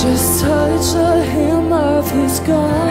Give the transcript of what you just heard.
Just touch the hem of his garment.